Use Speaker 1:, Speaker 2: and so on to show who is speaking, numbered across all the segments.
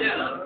Speaker 1: Yeah.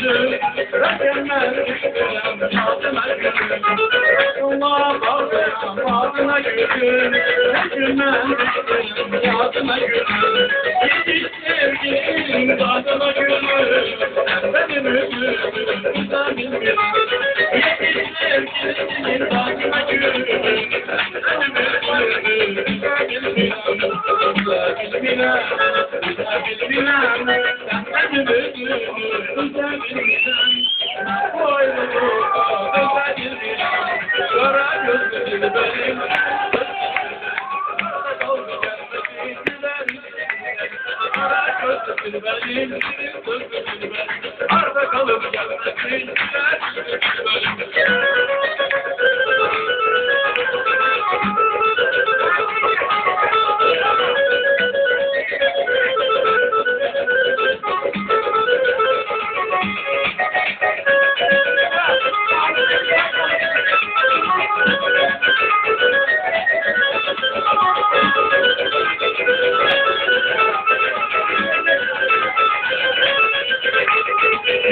Speaker 1: Rekemler düşürem adına gülüm Adımlar adına adına gülüm düşürem adına gülüm Yetiş sevgilim adına gülüm benim ömrüm güzel gülüm Yetiş sevgilim adına gülüm benim ömrüm benim ömrüm güzel gülüm Arda kalıp gelmesin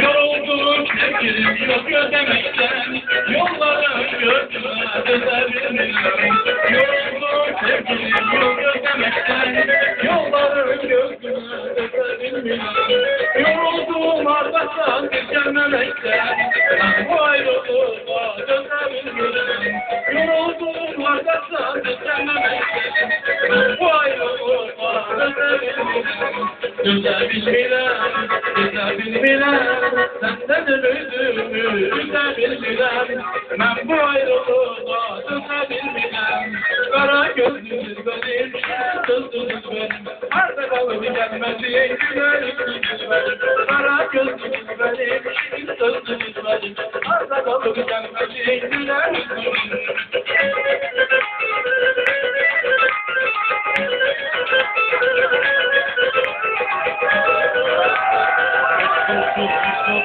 Speaker 1: Yoruldum sevgilim yok ödemekten Yolları gördüm öderim Yoruldum sevgilim yok ödemekten Yolları gördüm öderim Yoruldum ardından gelmemekten bu ayrılığa Güzel bir şeyler, güzel bir şeyler Senden öldüğümü güzel bir şeyler Ben bu ayrılığa dönebilirim Kara gözlüsüz benim, sözsüz benim Arda kalıp gelmesi güzel güzel benim Kara gözlüsüz benim, sözsüz benim Arda kalıp gelmesi güzel güzel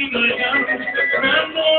Speaker 1: I Hallelujah